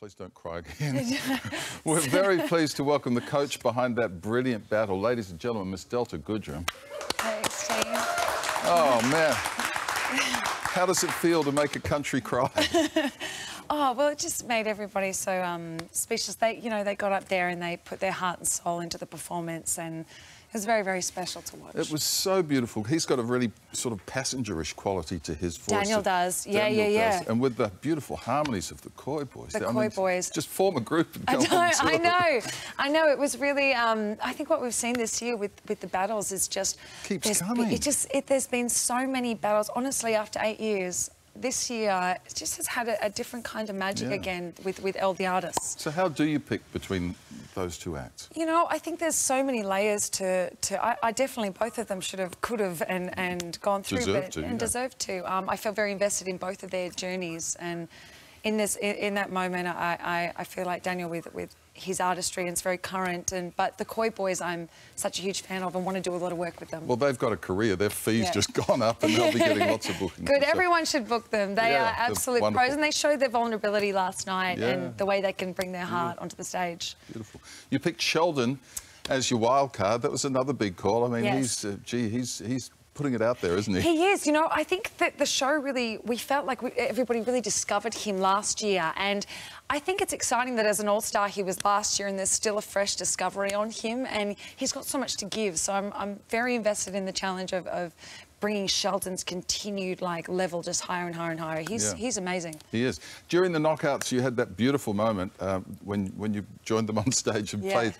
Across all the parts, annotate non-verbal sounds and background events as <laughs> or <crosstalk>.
Please don't cry again. <laughs> <laughs> We're very pleased to welcome the coach behind that brilliant battle. Ladies and gentlemen, Miss Delta Goodrem. Thanks. Oh, man. How does it feel to make a country cry? <laughs> Oh, well, it just made everybody so um, speechless. They, you know, they got up there and they put their heart and soul into the performance and it was very, very special to watch. It was so beautiful. He's got a really sort of passengerish quality to his voice. Daniel does. Yeah, Daniel yeah, does. yeah. And with the beautiful harmonies of the Koi Boys. The I Koi mean, Boys. Just form a group and I know, on I know, I know. It was really. Um, I think what we've seen this year with, with the battles is just Keeps coming. It just it, there's been so many battles. Honestly, after eight years, this year just has had a, a different kind of magic Yeah. again with with El the artists. So how do you pick between those two acts? You know, I think there's so many layers to. to I, I definitely both of them should have, could have, and, and gone through, Deserved but, to, and yeah. deserved to. Um, I feel very invested in both of their journeys, and in this, in, that moment, I, I, I feel like Daniel with with his artistry and it's very current. And but the Koi Boys, I'm such a huge fan of and want to do a lot of work with them. Well, they've got a career. Their fees Yeah. just <laughs> gone up and they'll be getting <laughs> lots of bookings. Good. So- Everyone should book them. They Yeah, are absolute pros, and they showed their vulnerability last night Yeah. and the way they can bring their heart onto the stage. Beautiful. You picked Sheldon as your wild card. That was another big call. I mean, Yes. he's, uh, gee, he's, he's putting it out there, isn't he? He is. You know, I think that the show really, we felt like we, everybody really discovered him last year. And I think it's exciting that as an all star, he was last year and there's still a fresh discovery on him. And he's got so much to give. So I'm, I'm very invested in the challenge of, of bringing Sheldon's continued like level just higher and higher and higher. He's, Yeah. he's amazing. He is. During the knockouts, you had that beautiful moment um, when, when you joined them on stage and Yeah. played,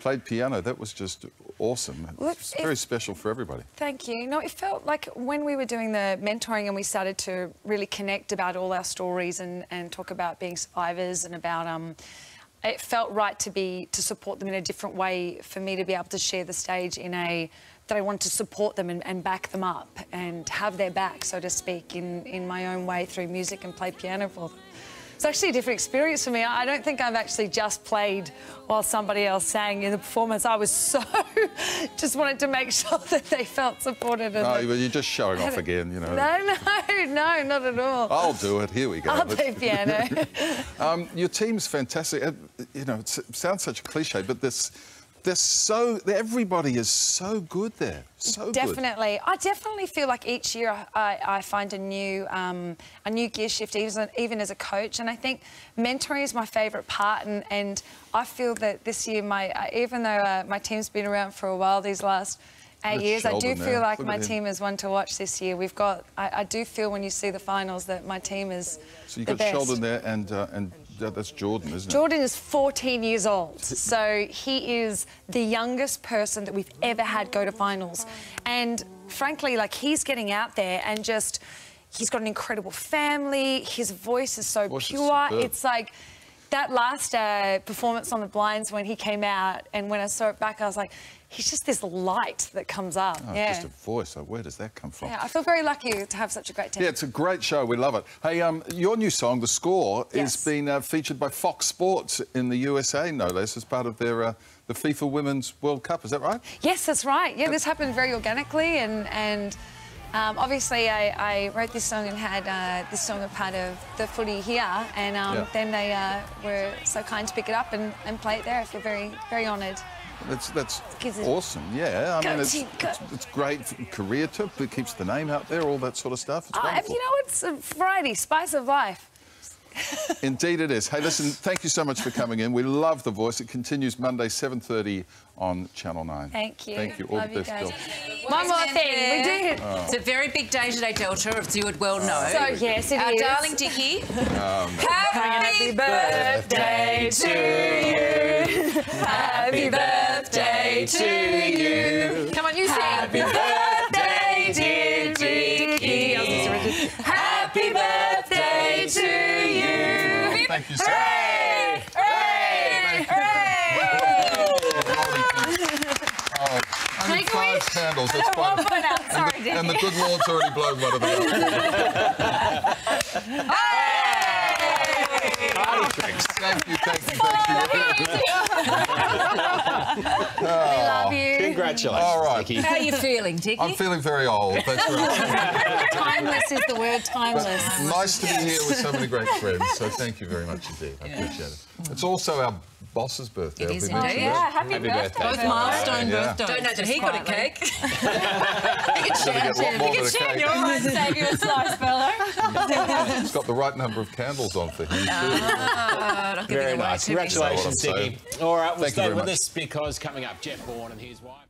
played piano. That was just awesome. Well, It's it- very special for everybody. Thank you. No, it felt like when we were doing the mentoring and we started to really connect about all our stories and, and talk about being survivors and about um, it felt right to be to support them in a different way for me to be able to share the stage in a that I wanted to support them and, and back them up and have their back, so to speak, in, in my own way through music and play piano for them. It's actually a different experience for me. I don't think I've actually just played while somebody else sang in the performance. I was so <laughs> just wanted to make <laughs> sure that they felt supported. And No, that- you're just showing off again, you know. no, no, <laughs> no, not at all. I'll do it. Here we go. I'll play piano. Um, your team's fantastic. Uh, You know, it sounds such a cliche, but this, they're so. Everybody is so good there. So good. Definitely, I definitely feel like each year I, I find a new um, a new gear shift, even even as a coach. And I think mentoring is my favourite part. And, and I feel that this year, my uh, even though uh, my team's been around for a while, these last eight years, I do Sheldon feel like Look my team is one to watch this year. We've got, I, I do feel when you see the finals that my team is So you've got best. Sheldon there, and uh, and that's Jordan, isn't it? Jordan is 14 years old, so he is the youngest person that we've ever had go to finals. And frankly, like he's getting out there and just, he's got an incredible family. His voice is so Voice pure. superb. it's like that last uh, performance on the blinds when he came out, and when I saw it back, I was like, he's just this light that comes up. Oh, yeah. Just a voice. Like, where does that come from? yeah, I feel very lucky to have such a great team. Yeah, it's a great show. We love it. Hey, um, your new song, The Score, Yes. is being uh, featured by Fox Sports in the USA, no less, as part of their uh, the FIFA Women's World Cup. Is that right? Yes, that's right. Yeah, this happened very organically, and and um, obviously I, I wrote this song and had uh, this song a part of the footy here, and um, Yeah. then they uh, were so kind to pick it up and, and play it there. I feel very very honoured. That's that's awesome. Yeah, I Go mean, it's, team, it's, it's great for career tip. It keeps the name out there, all that sort of stuff. It's Uh, you know, it's a variety, spice of life. <laughs> Indeed, it is. Hey, listen, thank you so much for coming in. We love the voice. It continues Monday, 7:30 on Channel 9. Thank you. Thank you. All Love the best, guys. One more thing, we did. Oh. It's a very big day today, Delta, as you would well know. So yes, it Our is. darling Dickie. <laughs> Um, Happy birthday to you. Happy birthday to you. You. Thank you so much. Hooray! Hooray! Oh, only Make a five candles. That's One quite. more now. And the good Lord's already blown one of them. Hey! Greggs. Thank you, thank you, thank you. We love you. Congratulations, All right. Nikki. How are you feeling, Dickie? I'm feeling very old. Thanks very. <laughs> Timeless is the word. Timeless. Nice to be here with so many great friends. So thank you very much indeed. I appreciate it. It's also our boss's birthday. It Have is we mentioned indeed. that? yeah, happy, Happy birthday. Both milestone Yeah. birthdays. Don't know that he got a cake. Gotta get a lot more than a cake. You're right, save you a slice, Bello. He's got the right number of candles on for him too. Ah, very nice. Congratulations, Is that what I'm Dickie. All right, we'll Thank stay with much. us because coming up, Jeff Bourne and his wife.